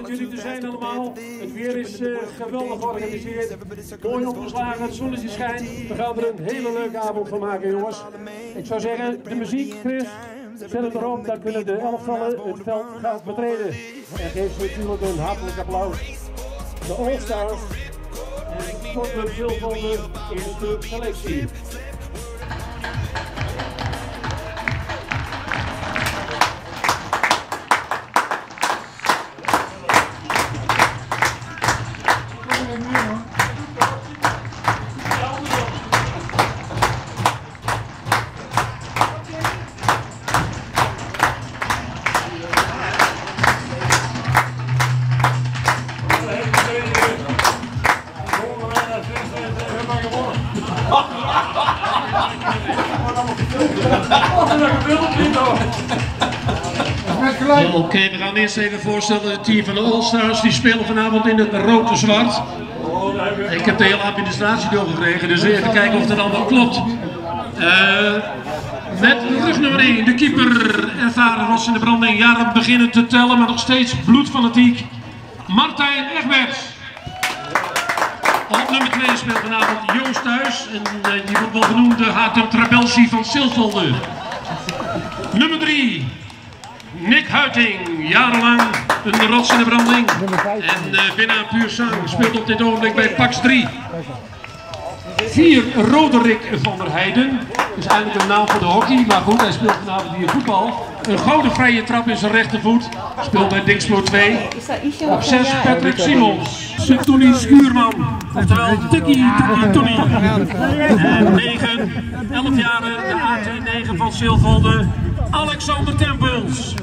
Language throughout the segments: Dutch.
dat jullie er zijn allemaal. Het weer is uh, geweldig georganiseerd. Mooi opgeslagen, het zonnetje schijnt. We gaan er een hele leuke avond van maken, jongens. Ik zou zeggen, de muziek, Chris. Zet het erop, dan kunnen de elftallen het veld gaan betreden. En geef ze natuurlijk een hartelijk applaus. De All-Stars en Sportclub Zilvolde eerste selectie. Oké, we gaan eerst even voorstellen het team van de All-Stars. Die spelen vanavond in het rood en zwart. Ik heb de hele administratie doorgekregen, dus even kijken of dat allemaal klopt. Uh, met rug nummer 1, de keeper, ervaren Ros in de branding. Jaren beginnen te tellen, maar nog steeds bloedfanatiek. Martijn Egberts. Op nummer 2 speelt vanavond Thuis. En uh, die wordt wel genoemd de Hatem Trabelsi van Silvolde. Nummer 3, Nick Huiting, jarenlang een rots branding. En uh, winnaar puur speelt op dit ogenblik bij Pax 3. 4. Roderick van der Heijden. Is eigenlijk een naam voor de hockey, maar goed, hij speelt vanavond hier voetbal. Een gouden vrije trap in zijn rechtervoet. Speelt bij Dingslo 2. Op 6 Patrick Simons. Tony Schuurman. Oftewel Tikkie Tikkie Tony. En 9. 11 jaar de AT9 van Silvolde. Alexander Tempels.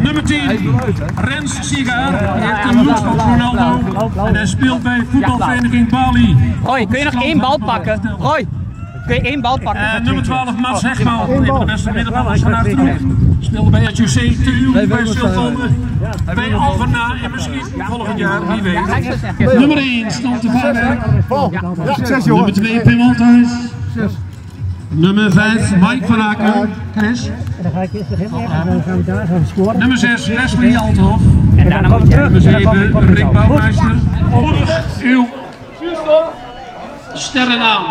Nummer 10, Rens Sigaar. Hij heeft een look van Ronaldo. En hij speelt bij voetbalvereniging Bali. Roy, kun je nog één bal pakken? Roy, kun je één bal pakken? Uh, nummer 12, Mats Hegman. Een van de beste middenvelders van Achterhoek. Speelde bij het UC Tuur, bij Silvolde, bij Alverna en misschien volgend jaar, wie weet. Nummer 1, Stan de Vaarwerk. Nummer 2, Pim Althuis. Nummer 5, Mike van Aken. Chris. En dan ga ik eerst beginnen en dan gaan we daar gaan scoren. Nummer 6, Wesley Althoff. En daarna we terug. Nummer 7, Rick Bouwmeister. Uw sterrennaam.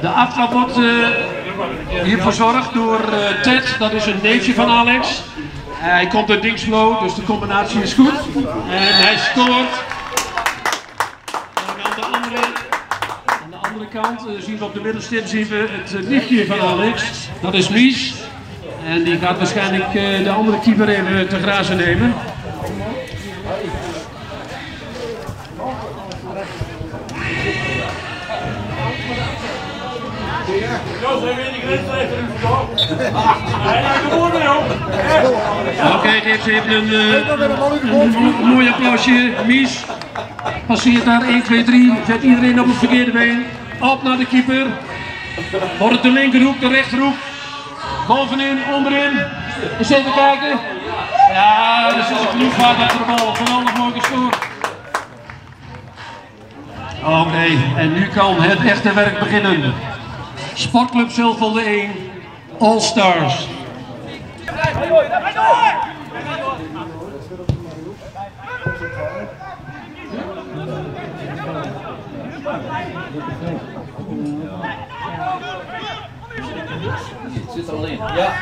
De aftrap wordt uh, hier verzorgd door uh, Ted, dat is een neefje van Alex. Hij komt uit Dingslo, dus de combinatie is goed. En hij scoort. En aan de andere kant uh, zien we op de middelstip zien we het lichtje van Alex. Dat is Mies. En die gaat waarschijnlijk de andere keeper even te grazen nemen. Oké, okay, geef ze even een, een, een mooi applausje. Mies passeert daar 1, 2, 3. Zet iedereen op het verkeerde been. Op naar de keeper. Wordt de linkerhoek, de rechterhoek. Bovenin, onderin. Eens even kijken. Ja, dus is genoeg vaart uit de bal. Geweldig mooi gescoord. Oké, okay, en nu kan het echte werk beginnen. Sportclub Zilvolde 1, All Stars. Zit er al in. Ja.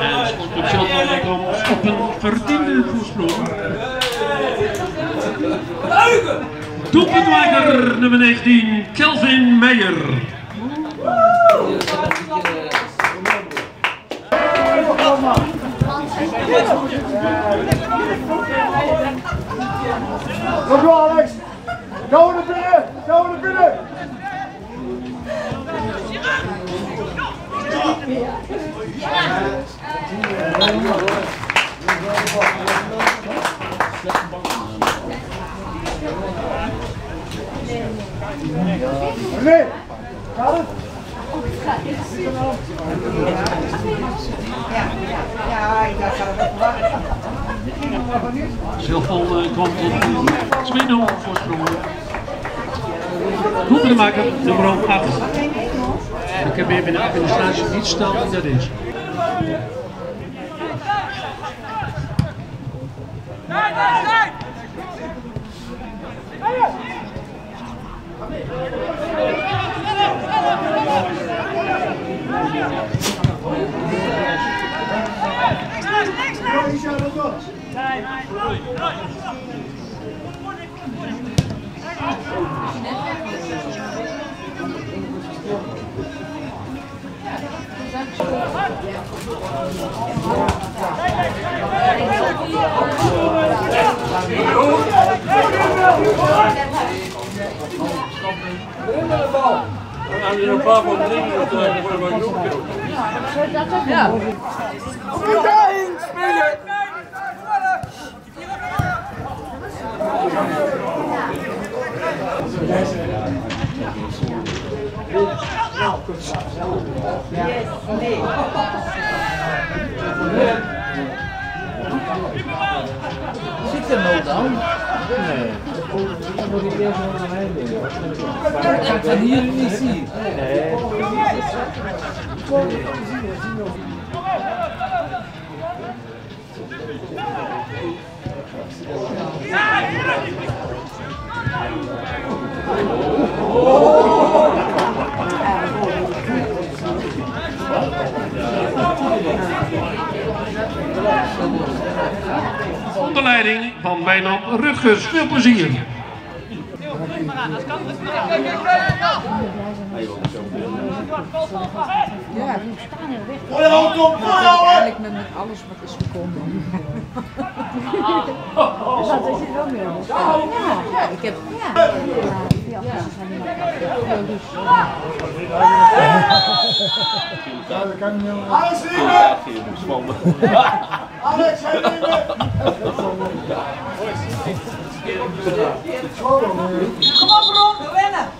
En Sportclub Zilvolde komt op een verdiende voorsprong. Doelpuntmaker nummer 19, Kelvin Meijer. Kom Alex! Go naar binnen! Zilvol uh, komt tot 2-0 voorsprong. Doelpuntenmaker nummer 8. Ik heb weer bij de administratie niet snel wie dat is. Yeah, de bal van drie minuten. Ja. Zit er nou dan? Nee. Ik kan het hier niet zien. Onder van Wijnand Rutgers. Veel plezier. Ja, Voor je hand op, voor eigenlijk met, met alles wat is gekomen. Dat is het wel meer. Ja, ik heb... Alex, Riebe! Alex, hey, Riebe! Kom op Ron, we winnen!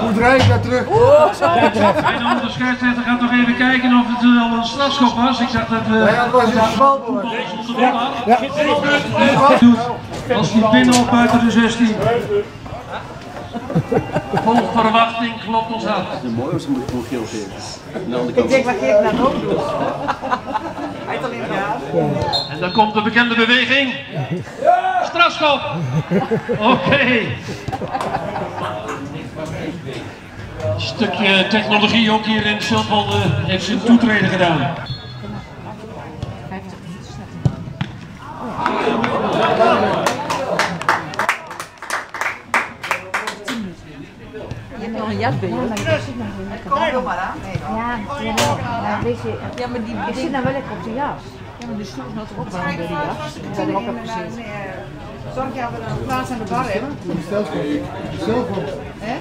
Hoe draai ik dat terug? Wijnand, de scheidsrechter gaat nog even kijken of het eh, al een strafschop was. Ik zag dat... eh, Ja, dat was in verband. doet als die binnen of buiten de 16. Vol verwachting klopt ons hart. Mooi als ze moet gewoon geel geven. De Ik denk, wat ga ik nou ook doen? Hij het alleen. En dan komt de bekende beweging. Strafschop. Oké. Een stukje technologie ook hier in Schildwalde heeft zijn toetreden gedaan. Je hebt nog maar aan. Ja. Ja, maar die, ik zit nou wel lekker op de jas. ja, maar de stoel is nog bij die jas. Ik hebben gezeten. Zorg dat we een plaats aan de bar hebben. Stel voor. Hè?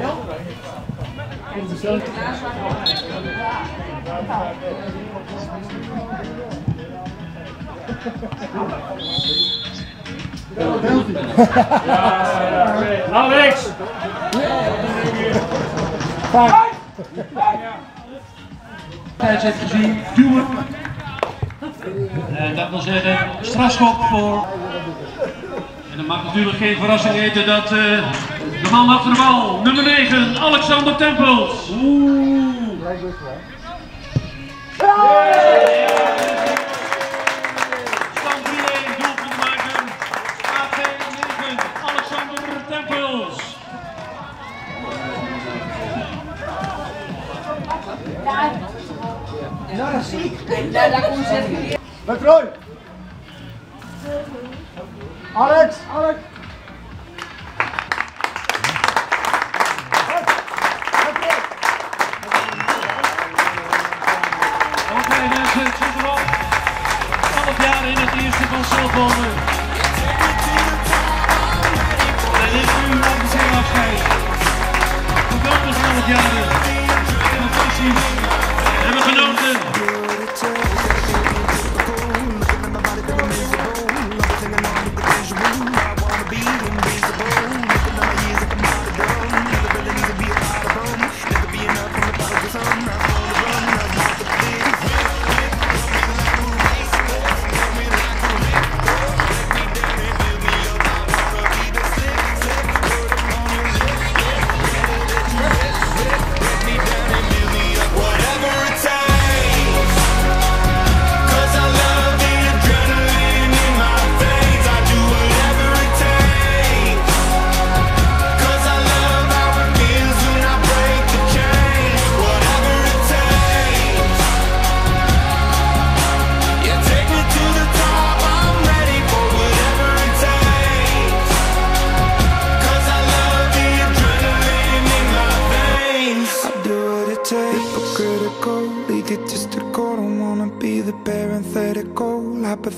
Ja? Alex! Tijd heeft gezien, duwen. En dat wil zeggen strafschop voor. En dan mag natuurlijk geen verrassing eten dat eh, de man achter de bal, nummer 9, Alexander Tempels. Oeh.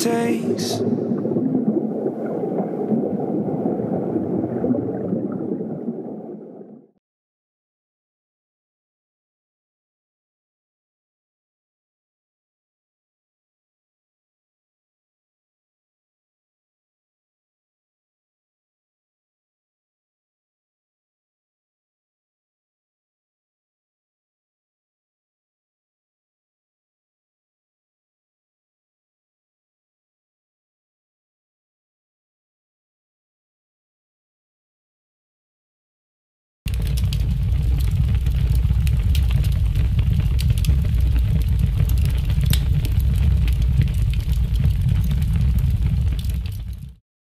takes.